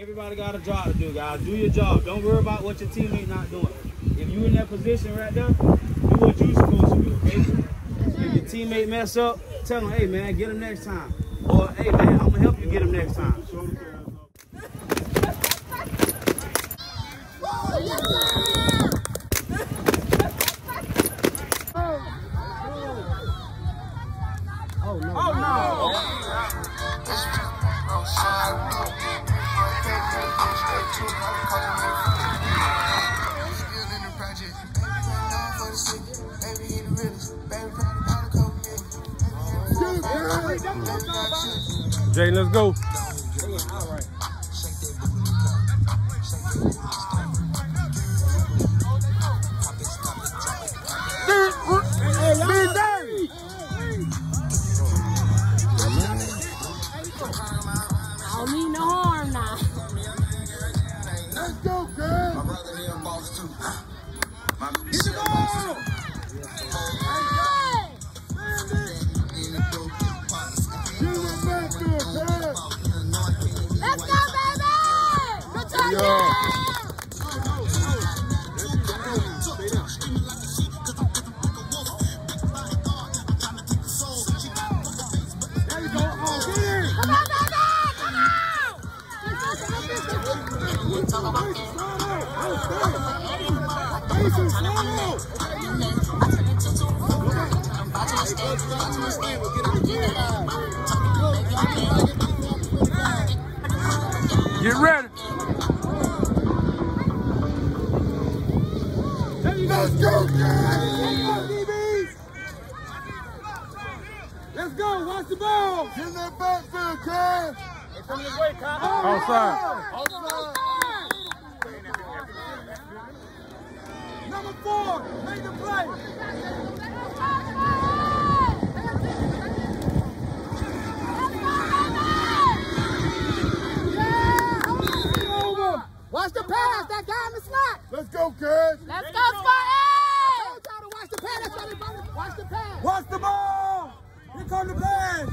Everybody got a job to do, guys. Do your job. Don't worry about what your teammate not doing. If you in that position right there, do what you're supposed to do, okay? If your teammate mess up, tell him, hey man, get him next time. Or hey man, I'm gonna help you get him next time. Oh Jay, let's go. I don't need no Get ready. Let's go, guys. Let's go. Watch the ball. Get in that backfield, guys. Outside. Outside. Number four, make the play. Over. Watch the pass, that guy in the slot. Let's go, guys. Let's go, Spartan! told y'all to watch the pass. That's why they brought it. Watch the pass. Watch the ball. Here come the pass.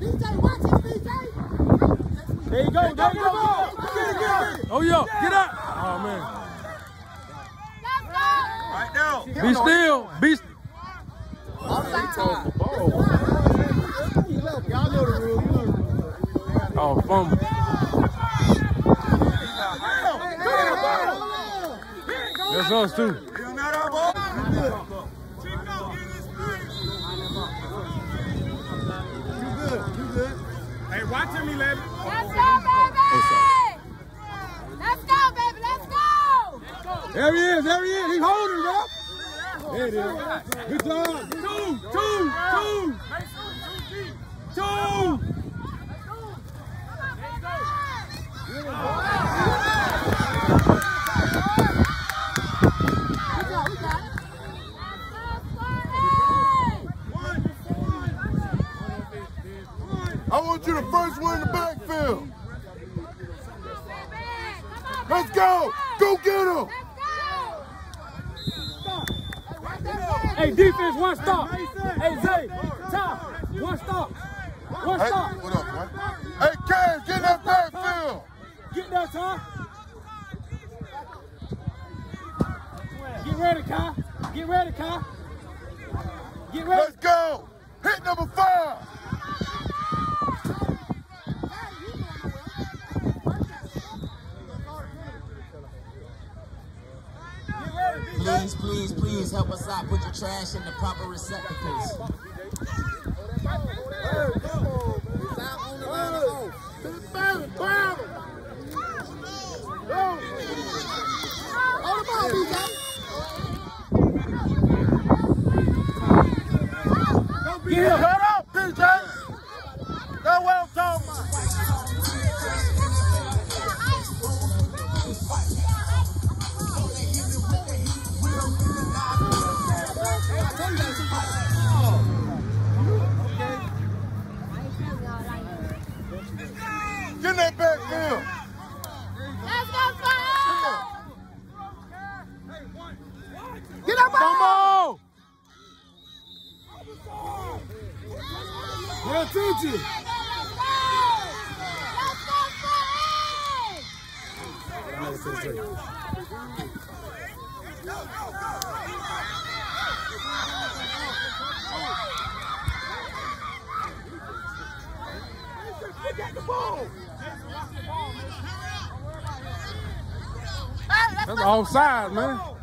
BJ, watch it, BJ. There you go. There you go. Get it, get it. Oh, yeah. Get up. Oh, man. Let's go! Right now. Be still. Be still. Y'all know the rules. You know the rules. Oh, fumble. That's us, too. Hey, watch me, lady. Let's go, baby! Let's go, baby, let's go! There he is. There he is. He's holding, bro. There it is. Good job. Two, two, two. Two. I want you the first one in the backfield. Let's go. Go get him. Hey, defense, one stop. Hey, Zay, top, one stop. One Hey, stop. what up, man? Hey, Cash, get in that backfield. Get that, Ty. Get ready, Kai. Get ready, Kai. Get ready. Let's go. Hit number five. Please, please, please help us out. Put your trash in the proper receptacles. Vamos! Gratuiti! Get the ball! That's offside, man.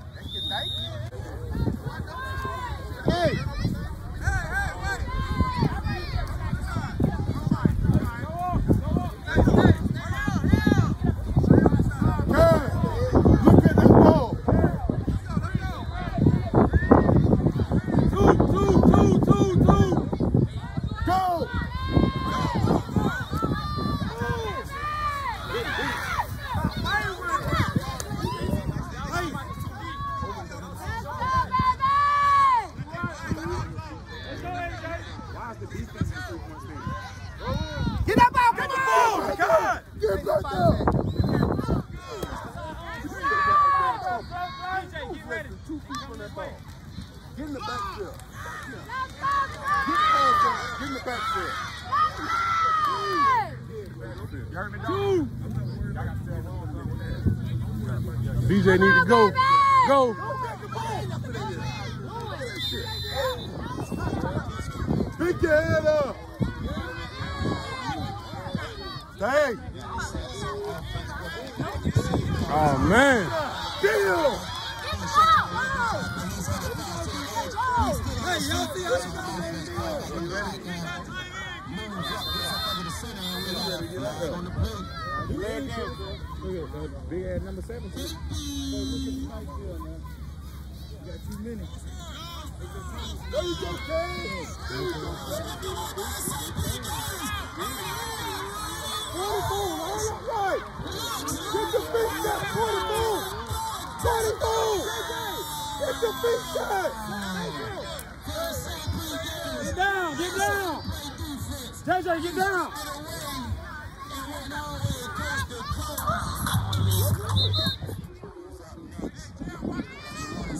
Get in the backfield. Get in the backfield. BJ need to go. Go. Pick your head up. Dang. Oh, man. Damn. Big ass number 17. There you go, Kane. Twenty-four, all right. Get your feet set, twenty-four. Twenty-four. Get your feet set. Get down, get down. JJ, get down.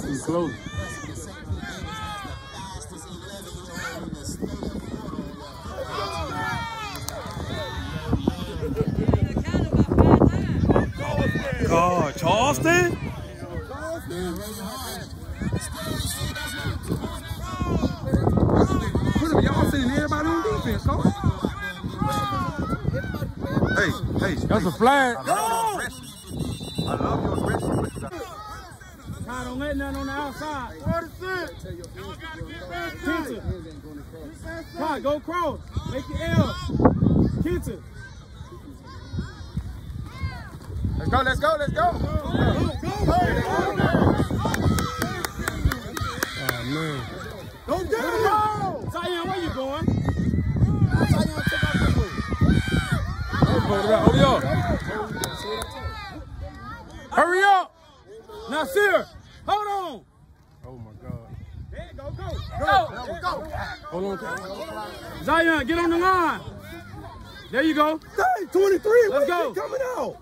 Too close. God, Charleston? Y'all sitting everybody on defense, coach. Hey, hey. That's a flag. I love your aggressive. Kai, don't let nothing on the outside. Kenta. Kai, go cross. Make your L. Kenta. Let's go, let's go, let's go. Oh, man. Don't get it out. Zion, where you going? Hold it up. Hold it up. Hurry up. Nasir, hold on. Oh, my God. Go, go, Go, go. Hold on. Zion, get on the line. There you go. Dang, 23. Let's go. keep coming out.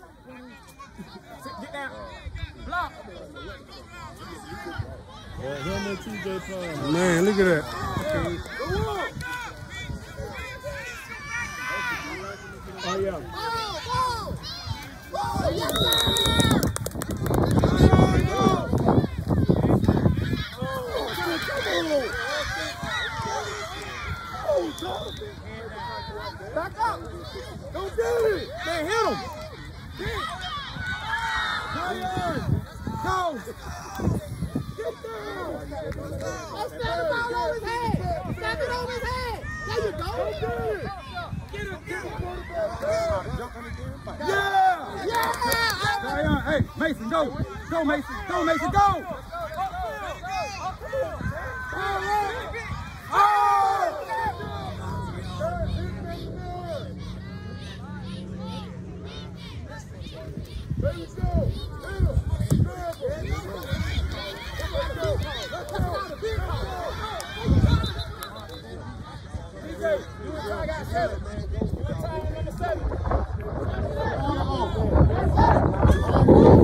Get down. Block. Man, look at that. Go up. Yeah. Don't it. Zion. Go. Get down. Let's snap ball over his head. Snap it over his head. There you go. Yeah. Yeah. Hey, Mason, go. Go, Mason. Go, Mason, go. straight. You and Ty got seven. You and Ty on number seven.